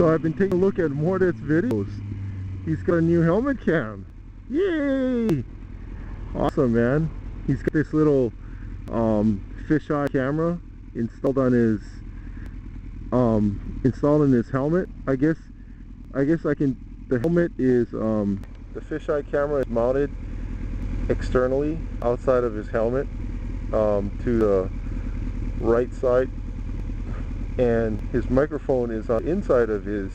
So I've been taking a look at Mordet's videos. He's got a new helmet cam. Yay! Awesome, man. He's got this little um, fisheye camera installed on his um, installed in his helmet. I guess I guess I can. The helmet is um, the fisheye camera is mounted externally outside of his helmet um, to the right side and his microphone is on inside of his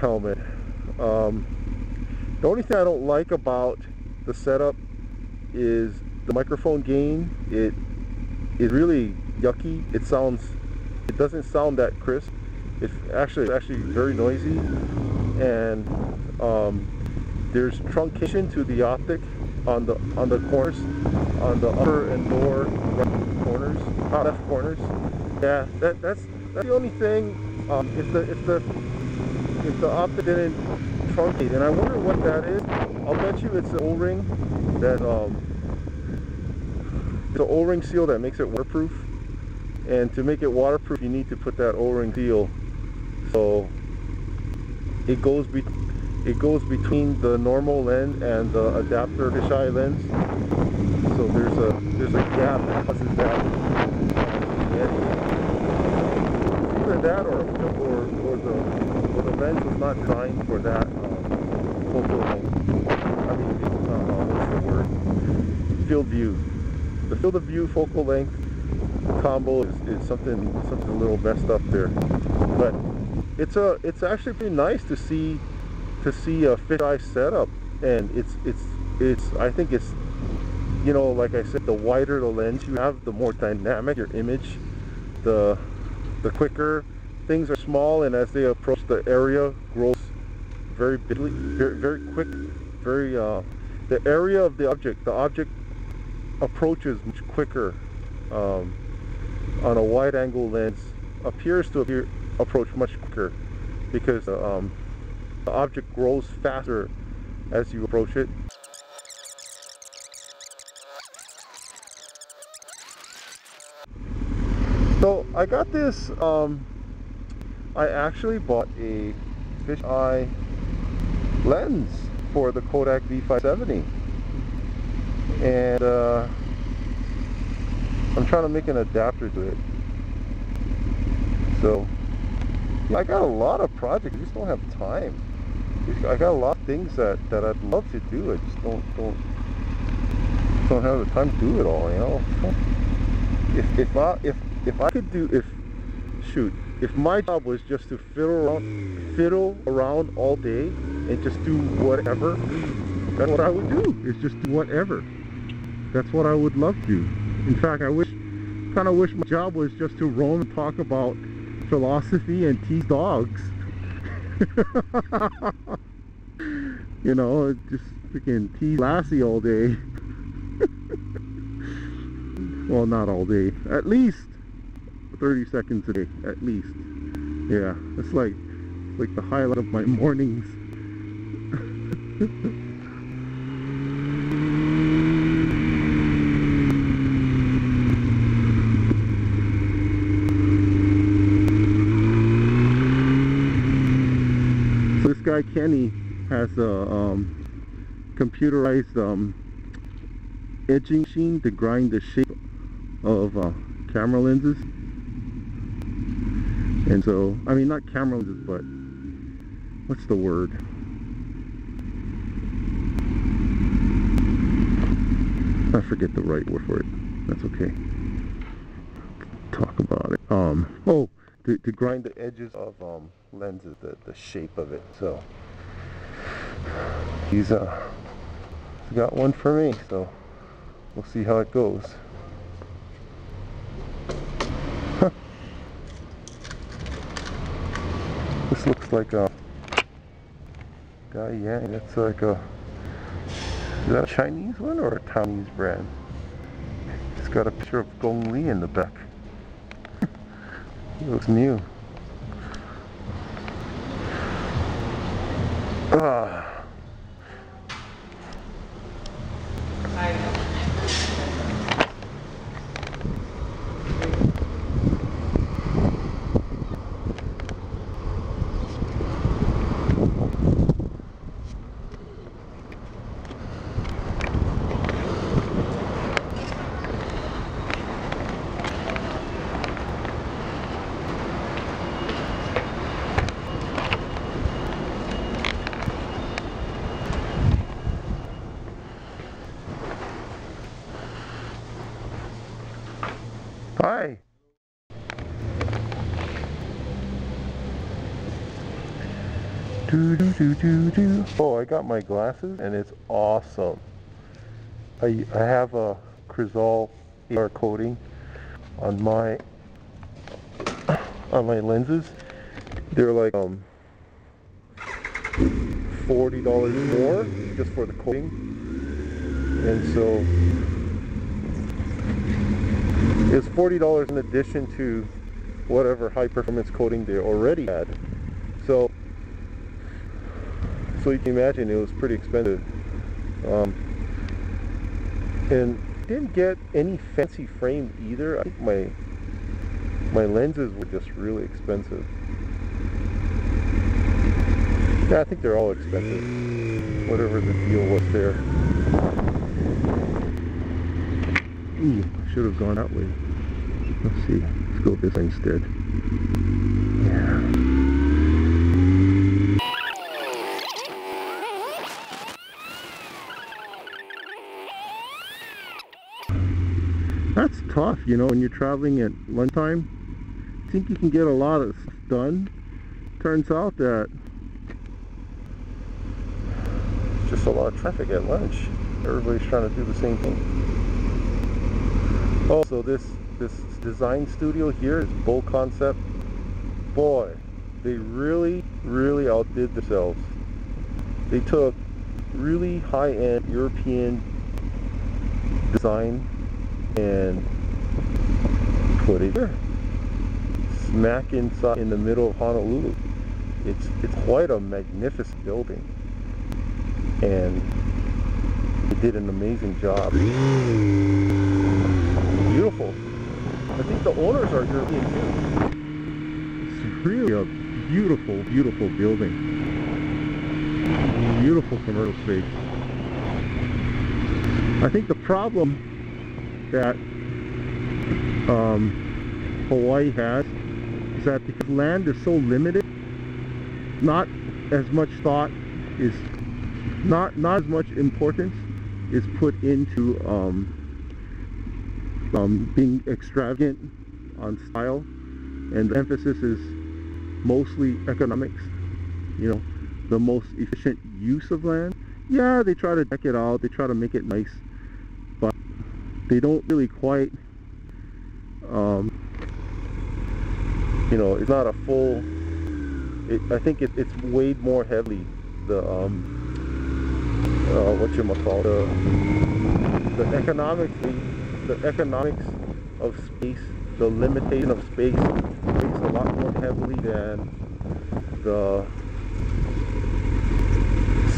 helmet. Um, the only thing I don't like about the setup is the microphone gain. It is really yucky. It sounds, it doesn't sound that crisp. It's actually actually very noisy, and um, there's truncation to the optic on the on the corners, on the upper and lower right corners, uh, left corners. Yeah, that, that's that's the only thing. Um, if the if the if the optic didn't truncate, and I wonder what that is. I'll bet you it's the O-ring that um, the O-ring seal that makes it waterproof. And to make it waterproof, you need to put that O-ring seal. So it goes be it goes between the normal lens and the adapter fisheye lens. So there's a there's a gap that causes that that or, or, or, the, or the lens was not designed for that um, focal length. I mean, uh, what's the word? Field view. The field of view focal length combo is, is something something a little messed up there. But it's a it's actually pretty nice to see to see a fisheye setup and it's it's it's I think it's you know like I said the wider the lens you have the more dynamic your image the the quicker things are small and as they approach the area grows very bigly, very, very quick, very, uh, the area of the object, the object approaches much quicker um, on a wide angle lens, appears to appear, approach much quicker because um, the object grows faster as you approach it. So I got this, um, I actually bought a fisheye lens for the Kodak V570 and uh, I'm trying to make an adapter to it. So I got a lot of projects, I just don't have time. I got a lot of things that, that I'd love to do, I just don't don't don't have the time to do it all, you know. If if I if if I could do, if, shoot, if my job was just to fiddle around, fiddle around all day and just do whatever, that's what I would do, is just do whatever. That's what I would love to do. In fact, I wish, kind of wish my job was just to roam and talk about philosophy and tease dogs. you know, just freaking tease Lassie all day. well, not all day. At least 30 seconds a day at least. Yeah it's like like the highlight of my mornings. So this guy Kenny has a um, computerized um, etching machine to grind the shape of uh, camera lenses and so, I mean, not camera lenses, but what's the word? I forget the right word for it. That's okay. Talk about it. Um, oh, to, to grind the edges of um, lenses, the, the shape of it. So, he's uh, he's got one for me, so we'll see how it goes. This looks like a guy, yeah, that's like a, is that a Chinese one or a Chinese brand? It's got a picture of Gong Li in the back. it looks new. Ah. Oh, I got my glasses and it's awesome. I, I have a Crizal AR coating on my on my lenses. They're like um forty dollars more just for the coating, and so it's forty dollars in addition to whatever high performance coating they already had. So so you can imagine it was pretty expensive. Um, and didn't get any fancy frame either. I think my my lenses were just really expensive. Yeah, I think they're all expensive. Whatever the deal was there. Ooh, should have gone that way. Let's see. Let's go this way instead. That's tough, you know, when you're traveling at lunchtime. I think you can get a lot of stuff done. Turns out that just a lot of traffic at lunch. Everybody's trying to do the same thing. Oh, also, this this design studio here is BoConcept. Boy, they really, really outdid themselves. They took really high-end European design and put it here. Smack inside in the middle of Honolulu. It's it's quite a magnificent building. And they did an amazing job. Beautiful. I think the owners are European too. It's really a beautiful beautiful building. Beautiful commercial space. I think the problem that um, Hawaii has is that because land is so limited, not as much thought is not not as much importance is put into um, um, being extravagant on style, and the emphasis is mostly economics. You know, the most efficient use of land. Yeah, they try to deck it out, they try to make it nice, they don't really quite um, you know it's not a full it, I think it, it's weighed more heavily the um, uh, what you call the the economics the, the economics of space the limitation of space weighs a lot more heavily than the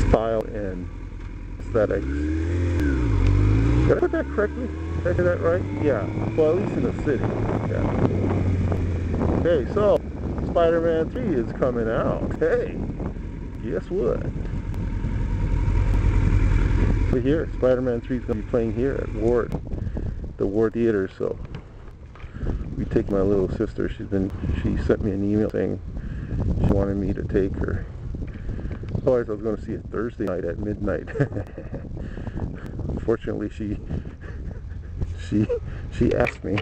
style and aesthetics did I put that correctly? Did I do that right? Yeah. Well, at least in the city. Yeah. Okay, so Spider-Man 3 is coming out. Hey, guess what? But here, Spider-Man 3 is going to be playing here at Ward, the Ward Theater. So we take my little sister. She's been. She sent me an email saying she wanted me to take her. Otherwise, I was going to see it Thursday night at midnight. unfortunately she she she asked me